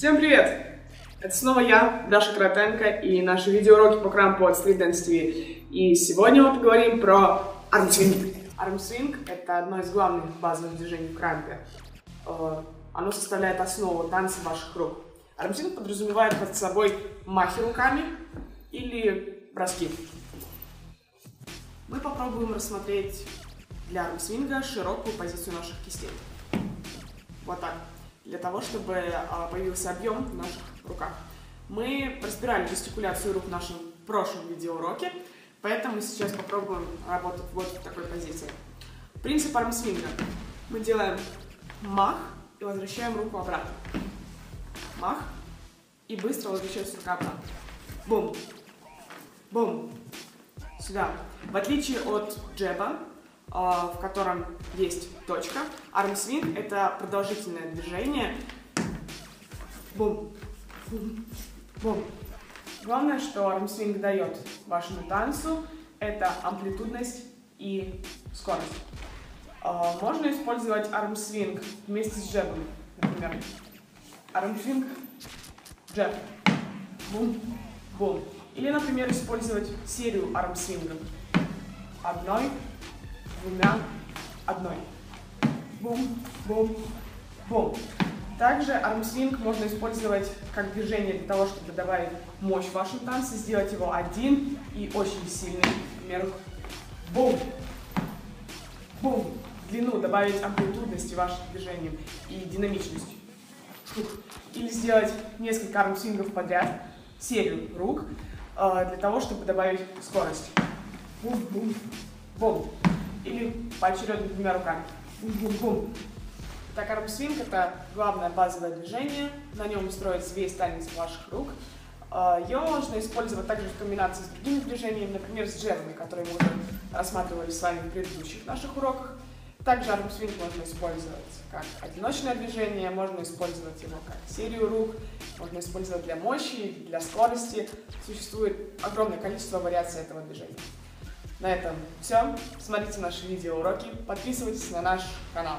Всем привет! Это снова я, Даша Кротенко, и наши видеоуроки по крампу от Street Dance TV. И сегодня мы поговорим про армсвинг. Армсвинг — это одно из главных базовых движений в крампе. Э, оно составляет основу танца ваших рук. Армсвинг подразумевает под собой махи руками или броски. Мы попробуем рассмотреть для армсвинга широкую позицию наших кистей. Вот так для того, чтобы а, появился объем в наших руках. Мы разбирали жестикуляцию рук в нашем прошлом видеоуроке, поэтому сейчас попробуем работать вот в такой позиции. Принцип армсвинга. Мы делаем мах и возвращаем руку обратно. Мах и быстро возвращается рука обратно. Бум. Бум. Сюда. В отличие от джеба, в котором есть точка. Армсвинг — это продолжительное движение. Бум, бум. Главное, что армсвинг дает вашему танцу, это амплитудность и скорость. А, можно использовать армсвинг вместе с джебом, например. Армсвинг, джеб, бум, бум. Или, например, использовать серию армсвингов. Одной, двумя, одной. Бум, бум, бум. Также армсвинг можно использовать как движение для того, чтобы добавить мощь в вашем танце, сделать его один и очень сильный. Например, бум, бум. Длину добавить амплитудности вашим движением и динамичность. Или сделать несколько армсвингов подряд, серию рук, э, для того, чтобы добавить скорость. Бум, бум, бум или поочередно двумя руками. Бум-бум-бум. Так, армсвинг – это главное базовое движение, на нем строится весь танец ваших рук. А, Ее можно использовать также в комбинации с другими движениями, например, с джемами, которые мы уже рассматривали с вами в предыдущих наших уроках. Также армсвинг можно использовать как одиночное движение, можно использовать его как серию рук, можно использовать для мощи, для скорости. Существует огромное количество вариаций этого движения. На этом все. Смотрите наши видеоуроки, подписывайтесь на наш канал.